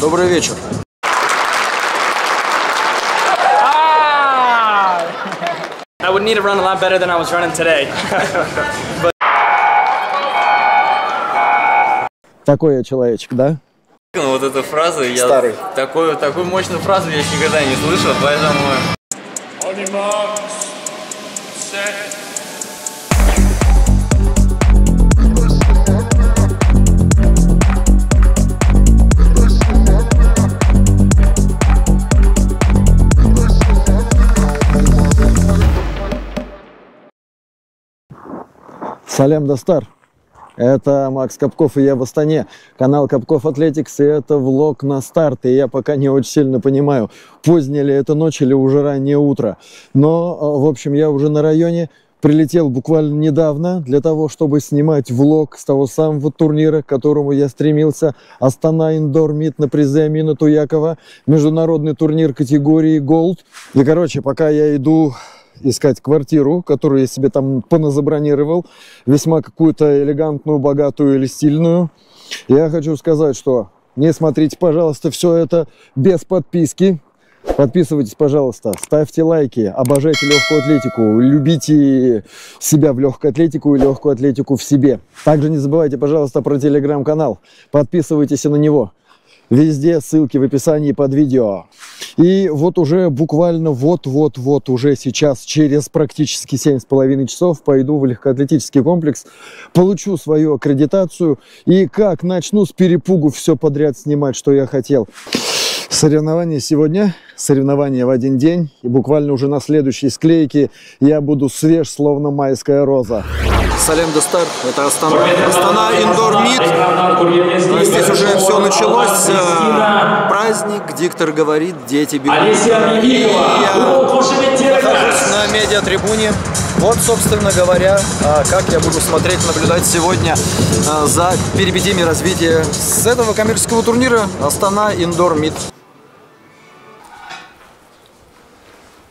Добрый вечер. I would need to run a lot better than I was running today. Такой я человечек, да? Ну, вот эту фразу я Старый. такую такую мощную фразу я еще никогда не слышал, поэтому Сәлем, достар. Это Макс Капков и я в Астане. Канал Kapkov Athletics и это влог на старт. И я пока не очень сильно понимаю, поздняя ли это ночь или уже раннее утро. Но, э, в общем, я уже на районе. Прилетел буквально недавно для того, чтобы снимать влог с того самого турнира, к которому я стремился. Astana Indoor Meet на призе Амина Туякова. Международный турнир категории Gold. И, короче, пока я иду искать квартиру, которую я себе там поназабронировал, весьма какую-то элегантную, богатую или стильную. Я хочу сказать, что не смотрите, пожалуйста, все это без подписки. Подписывайтесь, пожалуйста, ставьте лайки, обожайте легкую атлетику, любите себя в легкую атлетику и легкую атлетику в себе. Также не забывайте, пожалуйста, про телеграм-канал, подписывайтесь и на него. Везде ссылки в описании под видео. И вот уже буквально вот-вот-вот уже сейчас, через практически 7,5 часов, пойду в легкоатлетический комплекс, получу свою аккредитацию и как начну с перепугу все подряд снимать, что я хотел. Соревнования сегодня, соревнования в один день, и буквально уже на следующей склейке я буду свеж, словно майская роза. Салем Дестар, это Астана, Астана Индор Мид. Здесь уже все началось. Э, Праздник, диктор говорит, дети бегут. И я нахожусь на медиатрибуне. Вот, собственно говоря, а, как я буду смотреть, наблюдать сегодня а, за перипетиями развития с этого коммерческого турнира Астана Индор Мид.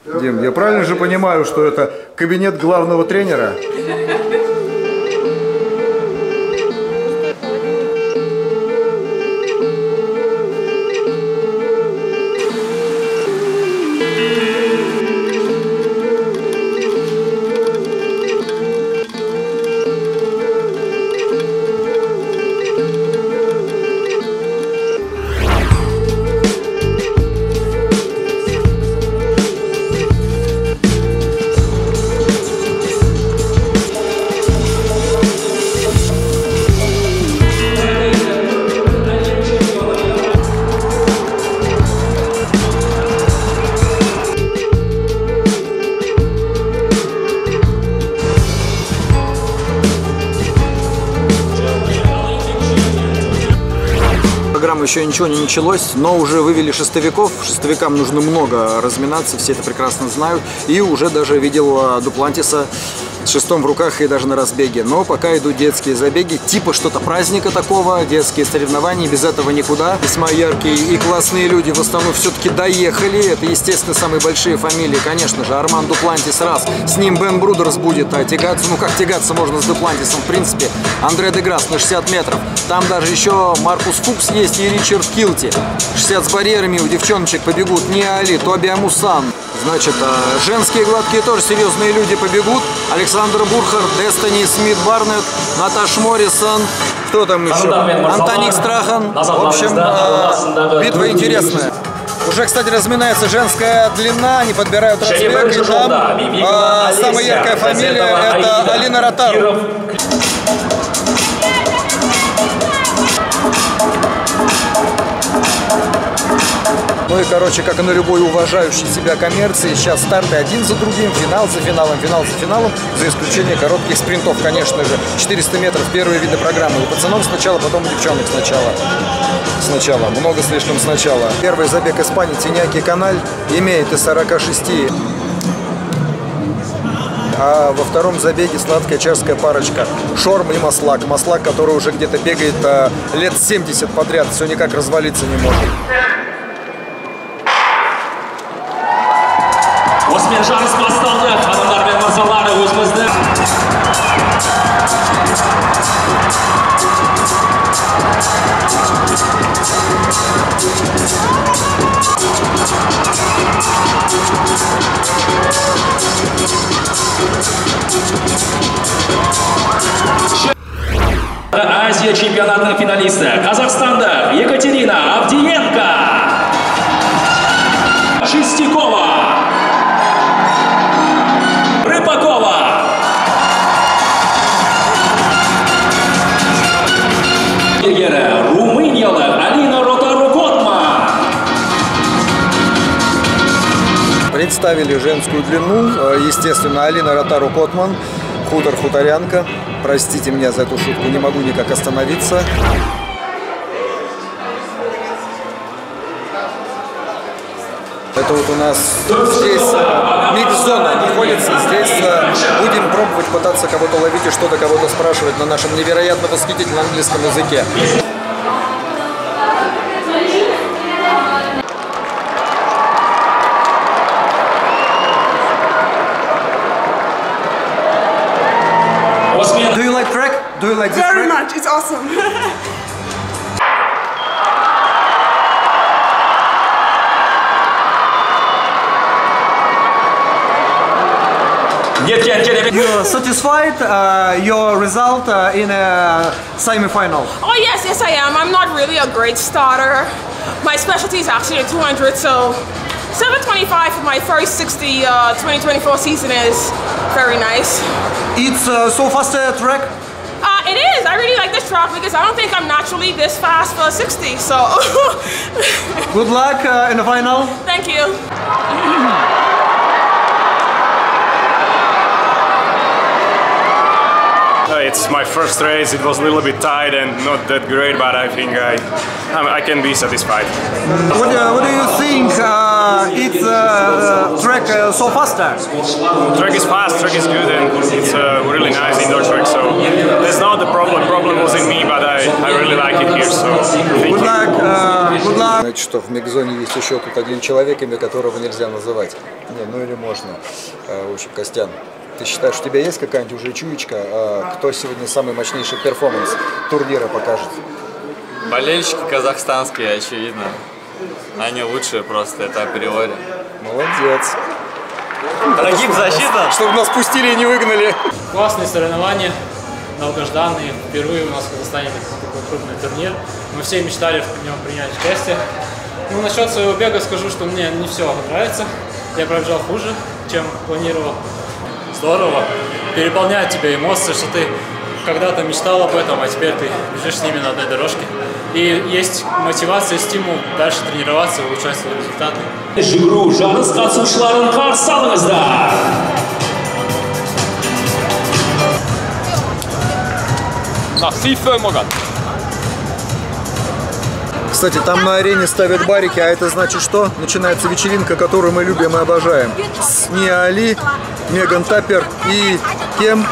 Дим, я правильно же понимаю, что это кабинет главного тренера? Еще ничего не началось, но уже вывели шестовиков. Шестовикам нужно много разминаться, все это прекрасно знают. И уже даже видел а, Дуплантиса шестом в руках и даже на разбеге. Но пока идут детские забеги, типа что-то праздника такого, детские соревнования, без этого никуда. Весьма яркие и классные люди в основном все-таки доехали. Это, естественно, самые большие фамилии, конечно же. Арман Дуплантис раз, с ним Бен Брудерс будет, а тягаться, ну как тягаться можно с Дуплантисом, в принципе. Андре Деграсс на 60 метров. Там даже еще Маркус Фукс есть и Ричард Килти. 60 с барьерами у девчоночек побегут не Али, Тоби Амусан. Значит, а, женские гладкие тоже серьезные люди побегут. Александр Бурхар, Дестини Смит Барнетт, Наташ Моррисон. Кто там еще? Антоник Страхан. В общем, битва интересная. Уже, кстати, разминается женская длина, они подбирают разбег, и там а, самая яркая фамилия это Алина Ротару. Ну и, короче, как и на любой уважающей себя коммерции, сейчас старты один за другим, финал за финалом, финал за финалом, за исключением коротких спринтов, конечно же. 400 метров, первые виды программы. У пацанов сначала, потом у девчонок сначала. Сначала, много слишком сначала. Первый забег Испании Тиняки Каналь имеет из 46 а во втором забеге сладкая чешская парочка. Шорм и Маслак. Маслак, который уже где-то бегает а, лет 70 подряд, все никак развалиться не может. Азия чемпионатының финалисті Қазақстандық Екатерина Авдиенко. Представили женскую длину. Э, Естественно, Алина Ротару Котман, хутор хуторянка. Простите меня за эту шутку, не могу никак остановиться. Это вот у нас здесь э, микс-зона находится. Здесь э, будем пробовать пытаться кого-то ловить и что-то кого-то спрашивать на нашем невероятно восхитительном английском языке. do it like this. Very much. It's awesome. You're satisfied uh, your result uh, in a semi-final? Oh yes, yes I am. I'm not really a great starter. My specialty is actually a 200, so 725 for my first 60 uh, 2024 season is very nice. It's uh, so fast a track? It is. I really like this track because I don't think I'm naturally this fast for a 60. So Good luck uh, in the final. thank you. Uh, It's my first race. It was a little bit tight and not that great, but I think I I'm- I can be satisfied. What, uh, what do you think? Uh, it's uh, track uh, so faster. Track is fast, track is good, and it's a really nice indoor track. So that's not the problem. Problem was in me, but I, I really like it here. So thank Good you. luck. Uh, good luck. Знаете, что в микзоне есть еще тут один человек, имя которого нельзя называть. Не, ну или можно. Э, В общем, Костян, Ты считаешь, у тебя есть какая-нибудь уже чуечка, э, кто сегодня самый мощнейший перформанс турнира покажет? Болельщики казахстанские, очевидно. Они лучшие просто, это априори. Молодец. Прогиб защита. Чтобы нас пустили и не выгнали. Классные соревнования, долгожданные. Впервые у нас в Казахстане такой такой крупный турнир. Мы все мечтали в нем принять участие. Ну, насчет своего бега скажу, что мне не все нравится. Я пробежал хуже, чем планировал. Здорово. Переполняет тебя эмоции, что ты когда-то мечтал об этом, а теперь ты бежишь с ними на одной дорожке. И есть мотивация, стимул дальше тренироваться и улучшать свои результаты. Жүгіру жарыс қатысушыларын қарсы алыңыздар. Кстати, там на арене ставят барики, а это значит что? Начинается вечеринка, которую мы любим и обожаем. С Миа Али, Меган Таппер и кем?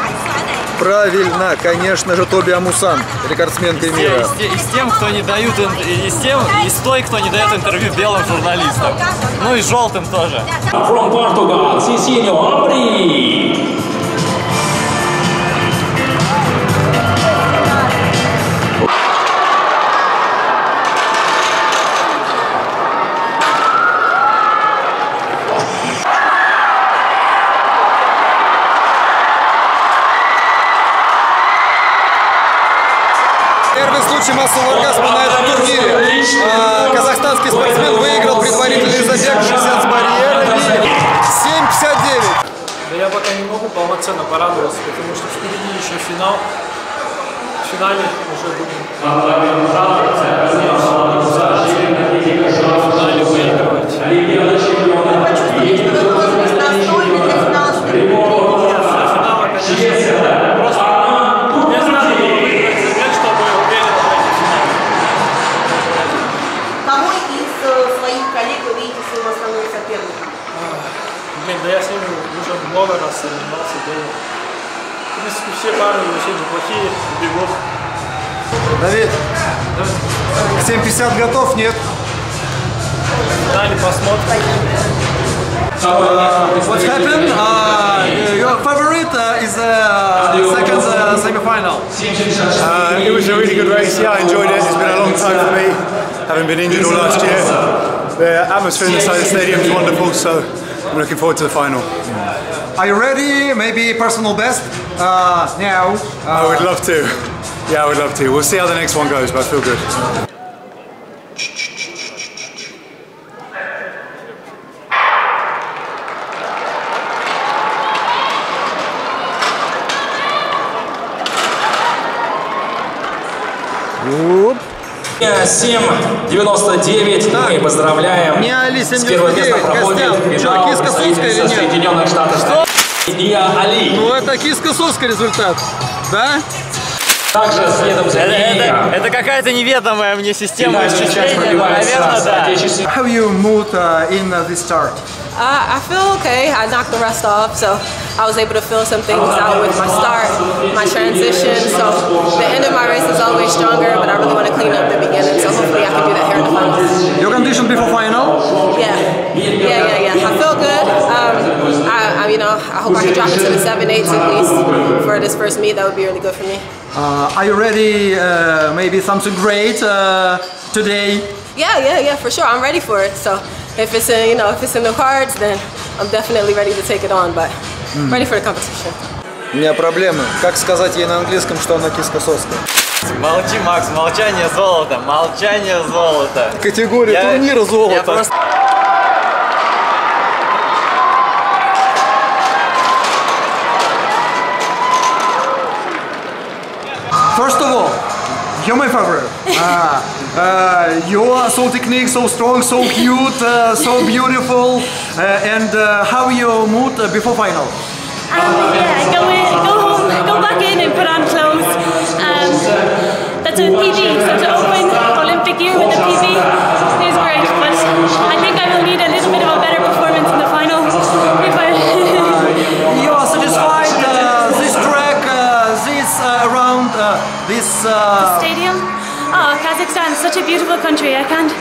Правильно, конечно же, Тоби Амусан, рекордсменкой мира. И с тем, кто не дают, и с тем, и с той, кто не дает интервью белым журналистам. Ну и желтым тоже. From Portugal, Cicinho Abri. Массового оргазма на этом турнире. А, казахстанский спортсмен выиграл предварительный забег 60 с барьерами 7.59. Да я пока не могу полноценно порадоваться, потому что впереди еще финал. В финале уже будем радоваться, в финале выигрывать. Да я с ними уже много раз соревновался, бегал. В принципе, все пары вообще неплохие, бегут. Давид, 7.50 готов, нет? Финале посмотрим. What happened? Uh, your favorite uh, is uh, second uh, semi-final. Uh, it was a really good race. Yeah, I enjoyed it. It's been a long time for me, having been injured all last year. The atmosphere inside the stadium is wonderful, so I'm looking forward to the final. Are you ready? Maybe personal best? Uh, now. I would love to. Yeah, I would love to. We'll see how the next one goes, but I feel good. Оп. 7.99. Мы поздравляем. Не Али С первым 79, местом проходит финал нет? Соединенных Штатов. Что? Илья Али. Ну это киска соска результат. Да? Также следом за Это, ней. это- это какая-то неведомая мне система исчисления, наверное, да. How you mood uh, in uh, this start? Uh, I feel okay. I knocked the rust off, so I was able to fill some things out with my start, my transition. So the end of my race is always stronger, but I really want to clean up the beginning. So hopefully I can do that here in the finals. Your condition before final? Yeah, yeah, yeah, yeah. I feel good. Um, I, I, you know, I hope I can drop into the seven eights at least for this first meet. That would be really good for me. Uh, are you ready? Uh, maybe something great uh, today? Yeah, yeah, yeah, for sure. I'm ready for it. So if it's in, you know, if it's in the cards, then I'm definitely ready to take it on. But for the competition. У меня проблемы. Как сказать ей на английском, что она киска соска? Молчи, Макс, молчание золото, молчание золото. Категория Я- турнира золото. Я просто... First of all, you're my favorite. Ah, uh, your so technique, so strong, so cute, uh, so beautiful. Uh, and uh, how your mood uh, before final? Um, yeah, go in, go home, go back in and put on clothes. Um, that's a PB, so to open Olympic year with a PB is great, but I think I will need a little bit of a better performance in the final. If I You are satisfied uh, this track, uh, this uh, around uh, this. Uh, stadium. Oh, Kazakhstan such a beautiful country. I can't.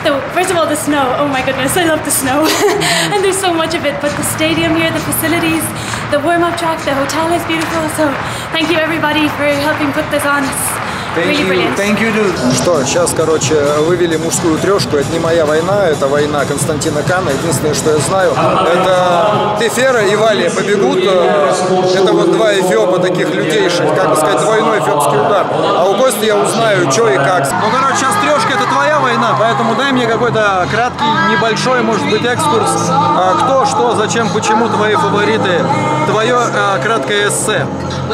The, first of all, the snow. Oh my goodness, I love the snow, and there's so much of it. But the stadium here, the facilities, the warm-up track, the hotel is beautiful. So, thank you everybody for helping put this on. Thank you, thank you, dude. Что, сейчас, короче, вывели мужскую трешку. Это не моя война, это война Константина Кана. Единственное, что я знаю, это Тефера и Валия побегут. Это вот два эфиопа таких людейших, как бы сказать, двойной эфиопский удар. А у Кости я узнаю, что и как. Ну, короче, сейчас трешка это твоя война, поэтому дай мне какой-то краткий, небольшой, может быть, экскурс. А, Кто, что, зачем, почему твои фавориты. Твое а, краткое эссе.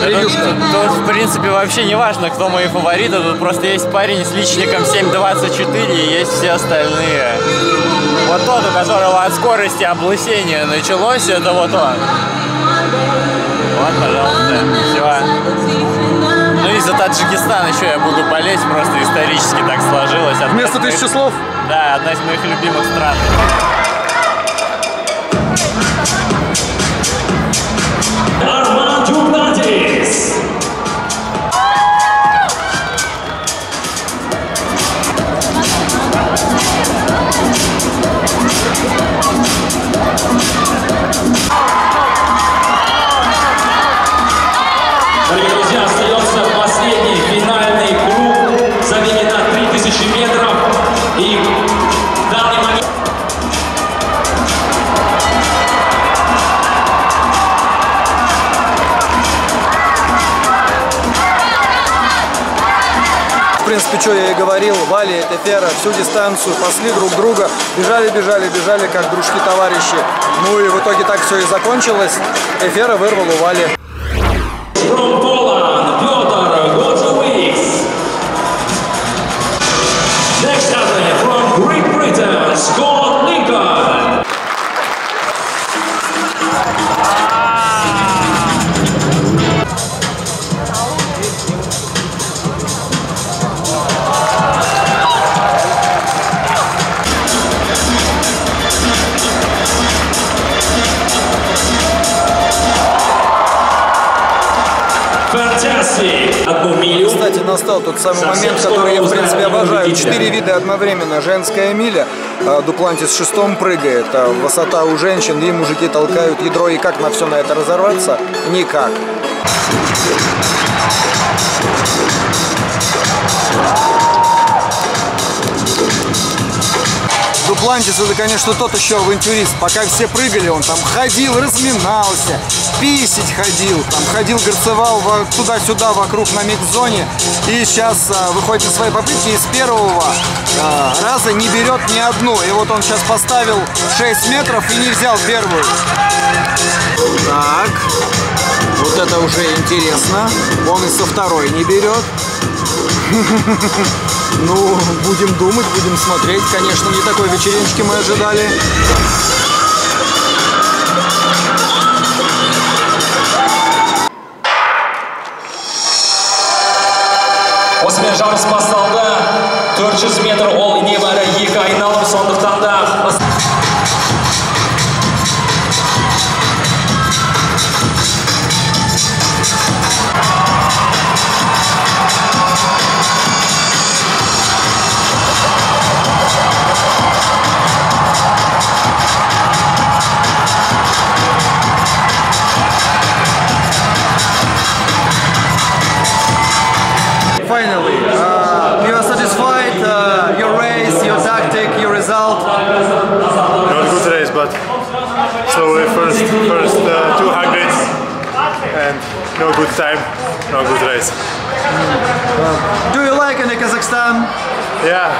Ревюшка. Тут, в принципе, вообще не важно, кто мои фавориты. Тут просто есть парень с личником 7.24 и есть все остальные. Вот тот, у которого от скорости облысение началось, это вот он. Вот, пожалуйста, все. Ну и за Таджикистан еще я буду болеть, просто исторически так сложилось. Тысячи слов? Да, одна из моих любимых стран. Арман Принципе, что я и говорил, Вали и Тефера всю дистанцию пасли друг друга, бежали, бежали, бежали, как дружки-товарищи. Ну и в итоге так все и закончилось. Тефера вырвал у Вали. Самый момент, который я, в принципе, обожаю. Четыре вида одновременно. Женская миля, а, Дуплантис шестом прыгает, а высота у женщин, и мужики толкают ядро. И как на все на это разорваться? Никак. Дуплантис это, конечно, тот еще авантюрист. Пока все прыгали, он там ходил, разминался, писить ходил, там ходил, горцевал туда-сюда вокруг на микс-зоне. И сейчас а, выходит на свои попытки и с первого а, раза не берет ни одну. И вот он сейчас поставил 6 метров и не взял первую. Так, вот это уже интересно. Он и со второй не берет. Ну, будем думать, будем смотреть. Конечно, не такой вечериночки мы ожидали. Time, no good race. Do you like in Kazakhstan? Yeah,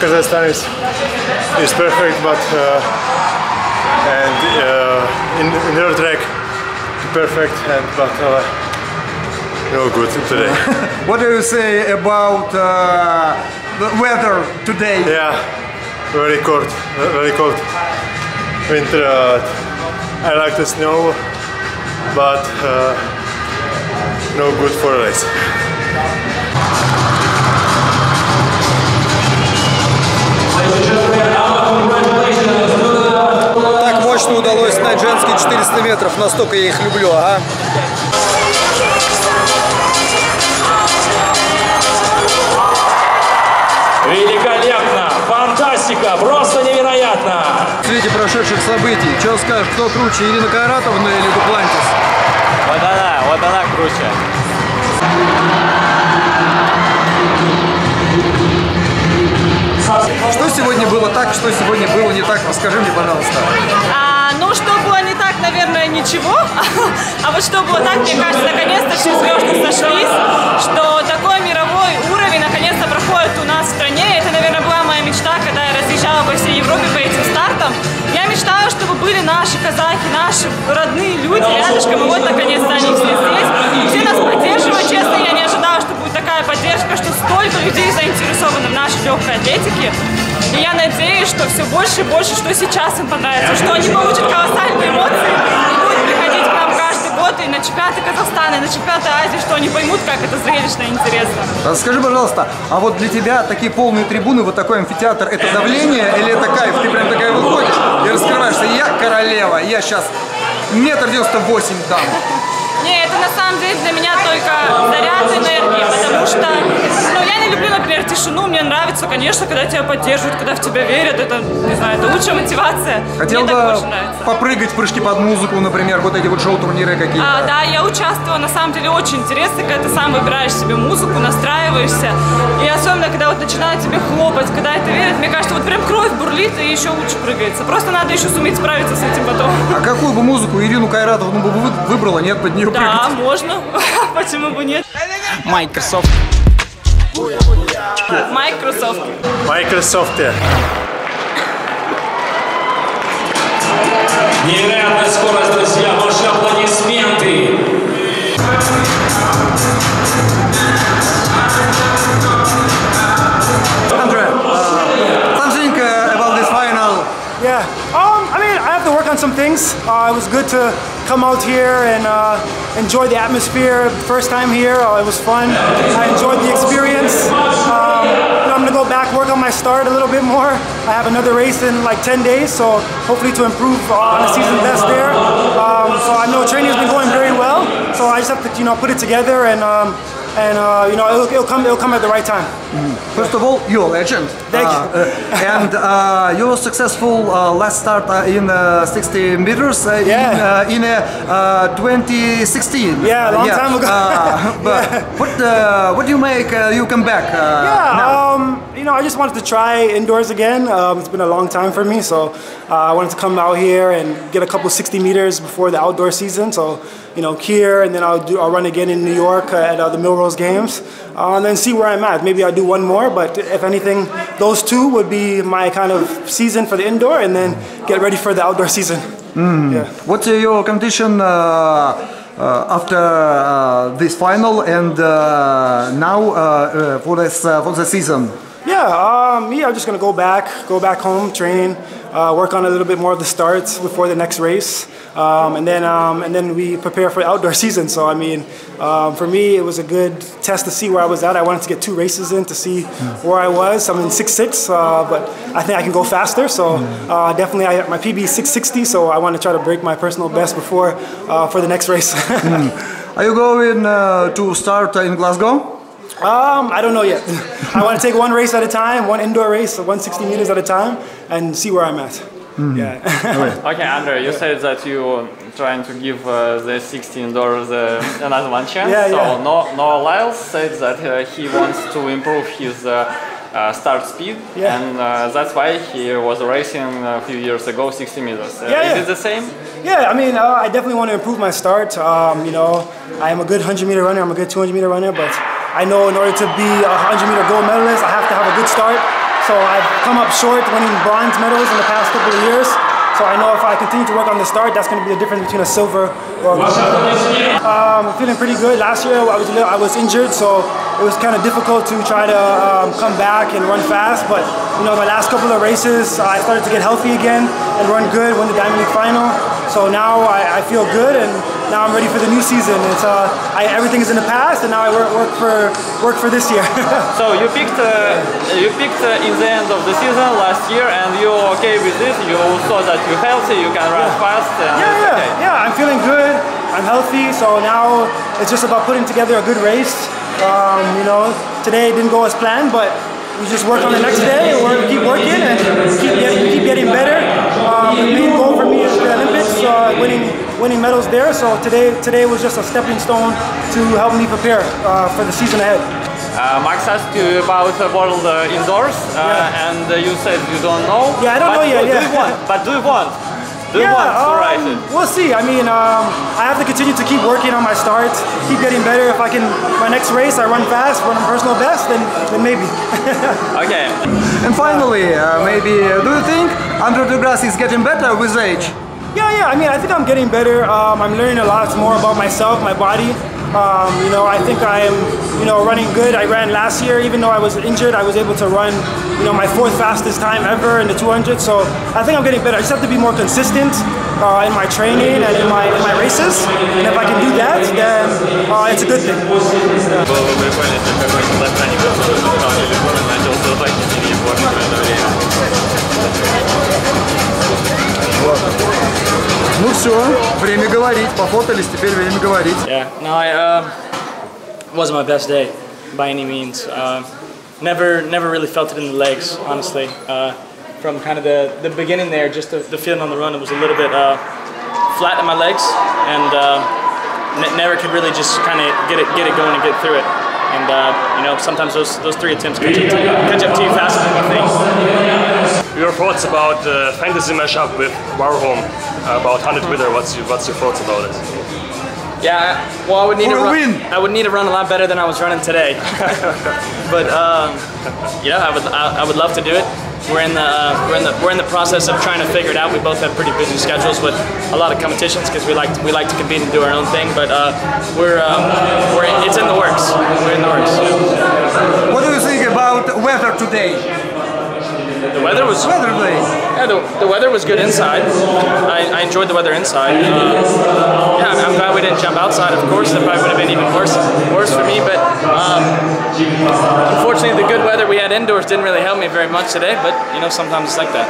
Kazakhstan is is perfect, but uh, and uh, in in the track perfect, and but uh, no good today. What do you say about uh, the weather today? Yeah, very cold, very cold. Winter. Uh, I like the snow, but uh, no good for race. Так мощно удалось снять женские 400 метров, настолько я их люблю, ага. Великолепно! Фантастика! Просто невероятно! В свете прошедших событий, что скажешь, кто круче, Ирина Кайратовна или Дуплантис? Вот она, вот она круче. Что сегодня было так, что сегодня было не так? Расскажи мне, пожалуйста. А, ну, что было не так, наверное, ничего. А вот что было так, мне кажется, наконец-то все звезды сошлись, что такой мировой уровень наконец-то проходит были наши казахи, наши родные люди рядышком, и вот наконец-то они все здесь. Все нас поддерживают, честно, я не ожидала, что будет такая поддержка, что столько людей заинтересованы в нашей легкой атлетике. И я надеюсь, что все больше и больше, что сейчас им понравится, что они получат колоссальные эмоции и будут приходить к нам и на чемпионаты Казахстана, и на чемпионаты Азии, что они поймут, как это зрелищно и интересно. Скажи, пожалуйста, а вот для тебя такие полные трибуны, вот такой амфитеатр, это давление или это кайф? Ты прям такая выходишь и раскрываешься. Я королева, я сейчас метр девяносто восемь дам. Не, это на самом деле для меня только заряд энергии, потому что ну, я не люблю, например, тишину. Мне нравится, конечно, когда тебя поддерживают, когда в тебя верят. Это, не знаю, это лучшая мотивация. Хотел Мне так бы больше нравится. попрыгать в прыжки под музыку, например, вот эти вот шоу-турниры какие-то. А, да, я участвовала, на самом деле очень интересно, когда ты сам выбираешь себе музыку, настраиваешься. И особенно, когда вот начинают тебе хлопать, когда это верят, мне кажется, вот прям кровь бурлит и еще лучше прыгается. Просто надо еще суметь справиться с этим потом. А какую бы музыку Ирину Кайратовну бы вы- выбрала, нет, под нее Да, прыгать? Можно. Почему бы нет? Microsoft. Microsoft. Microsoft. Невероятная скорость, друзья! Ваши аплодисменты! Andrea, uh, something uh, about this final. Yeah. Um, I mean, I have to work on some things. Uh, it was good to come out here and uh, enjoy the atmosphere. First time here, uh, it was fun. I enjoyed the experience. Um, I'm gonna go back, work on my start a little bit more. I have another race in like 10 days, so hopefully to improve on the season best there. Um, so I know training has been going very well. So I just have to, you know, put it together and. Um, and uh, you know it'll, it'll come it'll come at the right time. First of all, you're a legend. Thank Uh, you. uh, and uh, you were successful uh, last start uh, in uh, 60 meters uh, Yeah. in, uh, in uh, uh, 2016. Yeah, a long time ago. Uh, but what uh, what do you make uh, you come back uh, Yeah, um, you know, I just wanted to try indoors again. Um, it's been a long time for me, so uh, I wanted to come out here and get a couple 60 meters before the outdoor season. So, you know, here, and then I'll do I'll run again in New York uh, at uh, the Millrose Games, uh, and then see where I'm at. Maybe I'll do one more, but if anything, those two would be my kind of season for the indoor, and then get ready for the outdoor season. Yeah. What's your condition uh, uh, after uh, this final and uh, now uh, uh, for this uh, for the season? Yeah, um, me, I'm just gonna go back, go back home, train, uh, work on a little bit more of the starts before the next race, um, and then um, and then we prepare for the outdoor season. So I mean, um, for me, it was a good test to see where I was at. I wanted to get two races in to see where I was. I'm in six six, uh, but I think I can go faster. So uh, definitely, I, my PB is 660. So I want to try to break my personal best before uh, for the next race. Are you going uh, to start in Glasgow? Um, I don't know yet. I want to take one race at a time, one indoor race, 160 meters at a time, and see where I'm at. Yeah. Okay, Andre, you said that you trying to give uh, the 16 doors uh, another one chance. Yeah, so yeah. No, Noah Lyles said that uh, he wants to improve his uh, uh, start speed, Yeah. and uh, that's why he was racing a few years ago 60 meters. Uh, Yeah, is yeah. it the same? Yeah, I mean, uh, I definitely want to improve my start. Um, you know, I am a good 100 meter runner, I'm a good 200 meter runner, but I know in order to be a 100 meter gold medalist, I have to have a good start. So I've come up short winning bronze medals in the past couple of years. So I know if I continue to work on the start, that's going to be the difference between a silver or a gold. Um, I'm feeling pretty good. Last year I was I was injured, so it was kind of difficult to try to um, come back and run fast. But you know, my last couple of races, I started to get healthy again and run good. Won the Diamond League final. So now I, I feel good, and now I'm ready for the new season. It's uh, I, everything is in the past, and now I work, work for work for this year. So you picked uh, you picked uh, in the end of the season last year, and you're okay with it. You saw that you're healthy, you can run fast. And yeah, yeah, okay. yeah. I'm feeling good. I'm healthy, so now it's just about putting together a good race. Um, you know, today didn't go as planned, but we just work on the next day. Work, keep working and keep getting, keep getting better. Um, the main goal for me is the Olympics, uh, winning winning medals there. So today today was just a stepping stone to help me prepare uh, for the season ahead. Uh, Max asked you about the world uh, indoors, uh, and uh, you said you don't know. Yeah, I don't but know yet, Do yeah. you want? But do you want? Do yeah, want um, write? We'll see. I mean, um, I have to continue to keep working on my start, keep getting better. If I can, my next race, I run fast, run my personal best, then, then maybe. Okay. And finally, uh, maybe, uh, do you think Andrew Degrasse is getting better with age? Yeah, yeah. I mean, I think I'm getting better. Um, I'm learning a lot more about myself, my body. Um, you know, I think I am, you know, running good. I ran last year, even though I was injured, I was able to run, you know, my fourth fastest time ever in the 200. So I think I'm getting better. I just have to be more consistent uh, in my training and in my in my races. And if I can do that, then uh, it's a good thing. Well, Ну все, время говорить. Пофотались, теперь время говорить. Yeah, no, I um, wasn't my best day by any means. Uh, never, never really felt it in the legs, honestly. Uh, from kind of the, the beginning there, just the, the feeling on the run, it was a little bit uh, flat in my legs, and uh, ne- never could really just kind of get it, get it going and get through it. And uh, you know, sometimes those those three attempts catch up to you, catch up to you faster than you think. Your thoughts about the fantasy mashup with Warholm uh, about 100 meter? What's your, what's your thoughts about it? Yeah, well, I would need For to a run. win. I would need to run a lot better than I was running today. but um, yeah, I would. I, I would love to do it. We're in the uh, we're in the we're in the process of trying to figure it out. We both have pretty busy schedules with a lot of competitions because we like to, we like to compete and do our own thing. But uh, we're um, we're it's in the works. We're in the works. What do you think about weather today? The weather was weather day. Yeah, the, the weather was good inside. I, I enjoyed the weather inside. Uh, yeah, I'm, I'm glad we didn't jump outside. Of course, that probably would have been even worse worse for me. But um, unfortunately, the good weather we had indoors didn't really help me very much today. But you know, sometimes it's like that.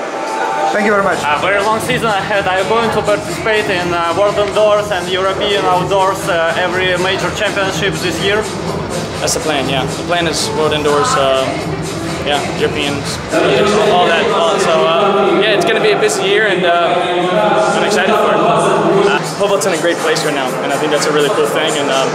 Thank you very much. A very long season ahead. I'm going to participate in uh, World Indoors and European Outdoors, uh, every major championship this year? That's the plan. Yeah, the plan is world indoors. Yeah, Europeans, all that. So uh, yeah, it's going to be a busy year, and uh, I'm excited for it. Uh, Humboldt's in a great place right now, and I think that's a really cool thing. And um,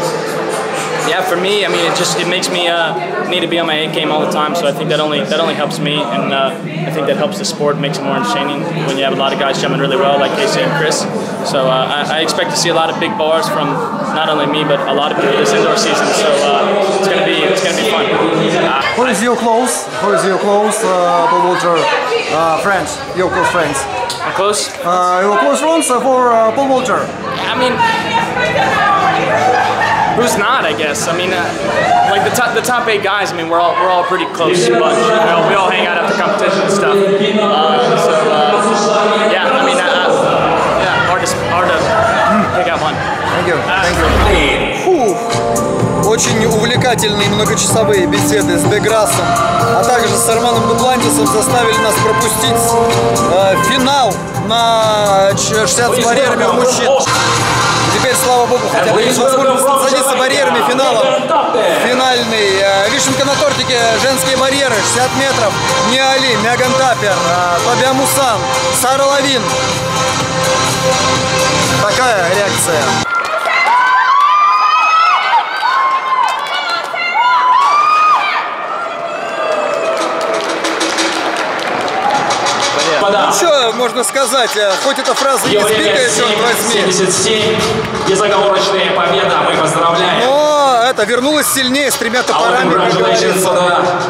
yeah, for me, I mean, it just it makes me uh, need to be on my A game all the time. So I think that only that only helps me, and uh, I think that helps the sport, makes it more entertaining when you have a lot of guys jumping really well, like Casey and Chris. So uh, I, I expect to see a lot of big bars from not only me but a lot of people this indoor season. So uh, it's gonna be it's gonna be fun. Uh, Who is your close? Who is your close uh, Paul Walter uh, friends? Your close friends? My close? Uh, your close friends for uh, Paul Walter. I mean, who's not? I guess. I mean, uh, like the top the top eight guys. I mean, we're all we're all pretty close bunch. You know, we all hang out after competition and stuff. Uh, so uh, yeah, I mean, uh, yeah, hard to hard to pick out one. Thank you. Thank you. Фух. Очень увлекательные многочасовые беседы с Деграссом, а также с Арманом Дуплантисом заставили нас пропустить э, финал на ч- 60 с барьерами у мужчин. Теперь, слава богу, хотя бы есть возможность барьерами финалом. Финальный. э, Вишенка на тортике, женские барьеры, 60 метров. Ниали, Меган Таппер, э, Фабиан Мусан, Сара Лавин. Такая реакция. Ну что можно сказать, э, хоть эта фраза не сбитая, черт возьми. 77. Безоговорочная победа. Мы поздравляем. Но это вернулась сильнее с тремя топорами, как говорится.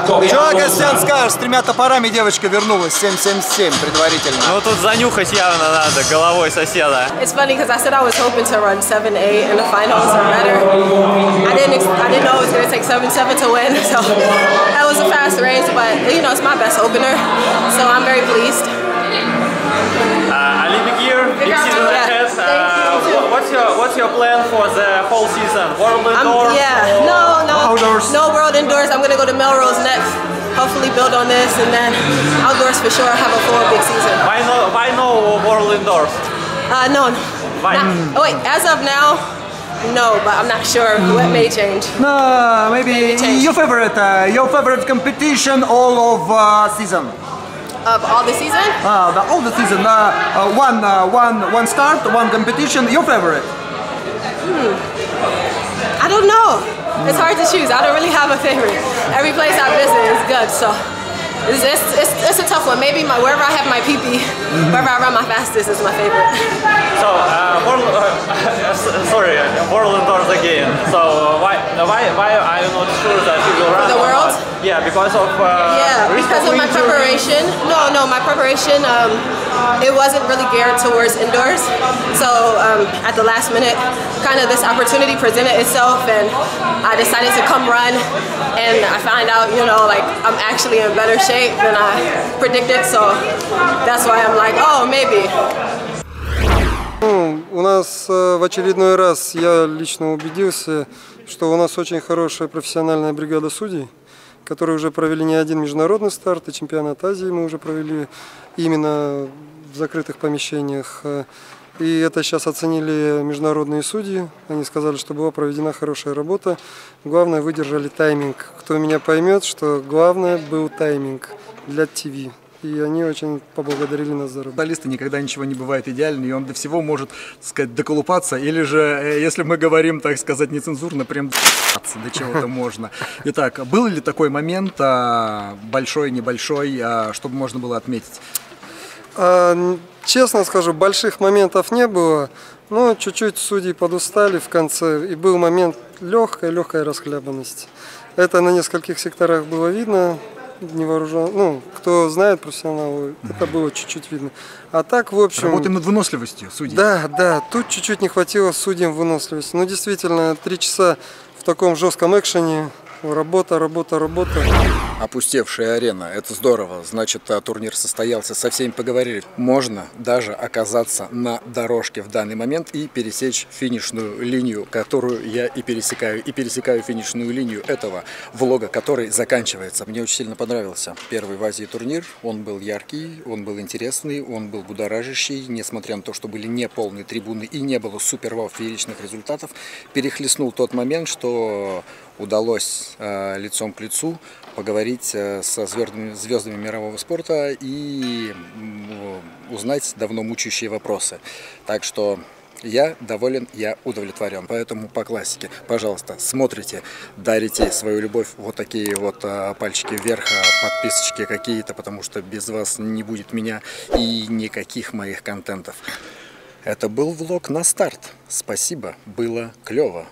Что, Костян, скажешь, с тремя топорами девочка вернулась, 777 предварительно. Ну тут занюхать явно надо головой соседа. It's funny because I said I was hoping to run 7-8 in the finals or better. I didn't I didn't know it was going to take 7-7 to win, so that was a fast race, but you know, it's my best opener, so I'm very pleased. Uh, Olympic year, big season Yeah. ahead. Uh, what's your what's your plan for the whole season? World I'm, indoors? yeah, or no, no, Outdoors? no world indoors. I'm going to go to Melrose next. Hopefully build on this, and then outdoors for sure have a full big season. Why no why no world indoors? Uh, no, no. Why? Not- oh wait, as of now, no, but I'm not sure. What may change. No, maybe your favorite, uh, your favorite competition all of uh, season. Of all the season? Uh, the, all the season. Uh, uh, one, uh, one, one start, one competition. Your favorite? Hmm. I don't know. It's hard to choose. I don't really have a favorite. Every place I visit is good, so it's, it's, it's, it's a tough one. Maybe my wherever I have my PP, wherever I run my fastest is my favorite. So uh, world, uh, sorry, uh, world indoors again. So uh, why why why are you not sure that you will run? the world? not? Yeah, because of uh, yeah, risk because of my injury? preparation. No, no, my preparation. Um, it wasn't really geared towards indoors. So um, at the last minute, kind of this opportunity presented itself, and I decided to come run. And I find out, you know, like I'm actually in better shape than I predicted. So that's why I'm like, oh, maybe. Ну, у нас э, в очередной раз я лично убедился, что у нас очень хорошая профессиональная бригада судей, Которые уже провели не один международный старт, и чемпионат Азии мы уже провели именно в закрытых помещениях. Э, И это сейчас оценили международные судьи. Они сказали, что была проведена хорошая работа. Главное, выдержали тайминг. Кто меня поймет, что главное был тайминг для ТВ. И они очень поблагодарили нас за работу. Футболиста никогда ничего не бывает идеально, и он до всего может, так сказать, доколупаться, или же, э, если мы говорим, так сказать, нецензурно, прям до чего-то можно. Итак, был ли такой момент, а, большой, небольшой, а, чтобы можно было отметить? А, честно скажу, больших моментов не было, но чуть-чуть судьи подустали в конце, и был момент легкой-легкой расхлябанности. Это на нескольких секторах было видно, невооружен, ну, кто знает профессионалы, это было чуть-чуть видно. А так, в общем... Работаем над выносливостью судей. Да, да, тут чуть-чуть не хватило судьям выносливости. Ну, действительно, три часа в таком жестком экшене, работа, работа, работа. Опустевшая арена, это здорово, значит а, турнир состоялся, со всеми поговорили. Можно даже оказаться на дорожке в данный момент и пересечь финишную линию, которую я и пересекаю, и пересекаю финишную линию этого влога, который заканчивается. Мне очень сильно понравился первый в Азии турнир, он был яркий, он был интересный, он был будоражащий, несмотря на то, что были неполные трибуны и не было супер вау фееричных результатов, перехлестнул тот момент, что удалось э, лицом к лицу поговорить э, со звездами, звездами мирового спорта и узнать давно мучающие вопросы. Так что я доволен, я удовлетворен. Поэтому по классике, пожалуйста, смотрите, дарите свою любовь, вот такие вот а, пальчики вверх, а, подписочки какие-то, потому что без вас не будет меня и никаких моих контентов. Это был влог на старт. Спасибо, было клево.